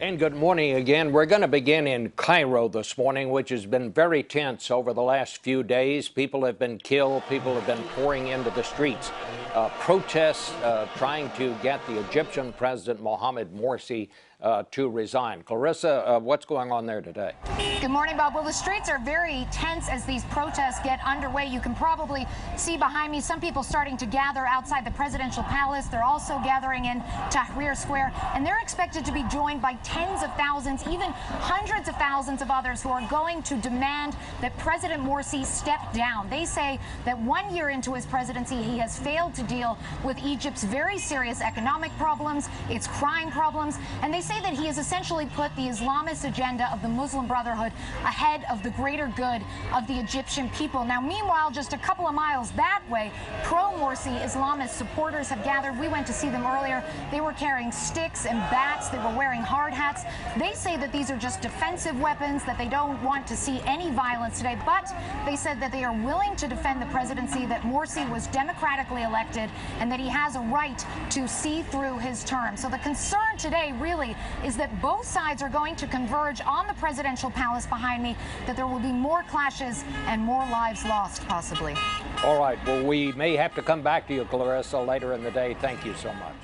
And good morning again. We're going to begin in Cairo this morning, which has been very tense over the last few days. People have been killed, people have been pouring into the streets. Uh, protests uh, trying to get the Egyptian President Mohamed Morsi uh, to resign. Clarissa, uh, what's going on there today? Good morning, Bob. Well, the streets are very tense as these protests get underway. You can probably see behind me some people starting to gather outside the presidential palace. They're also gathering in Tahrir Square, and they're expected to be joined by tens of thousands, even hundreds of thousands of others who are going to demand that President Morsi step down. They say that one year into his presidency, he has failed to deal with Egypt's very serious economic problems, its crime problems, and they say that he has essentially put the Islamist agenda of the Muslim Brotherhood ahead of the greater good of the Egyptian people. Now, meanwhile, just a couple of miles that way, pro-Morsi Islamist supporters have gathered. We went to see them earlier. They were carrying sticks and bats. They were wearing hard hats. They say that these are just defensive weapons, that they don't want to see any violence today, but they said that they are willing to defend the presidency, that Morsi was democratically elected, and that he has a right to see through his term. So the concern today really is that both sides are going to converge on the presidential palace behind me, that there will be more clashes and more lives lost, possibly. All right. Well, we may have to come back to you, Clarissa, later in the day. Thank you so much.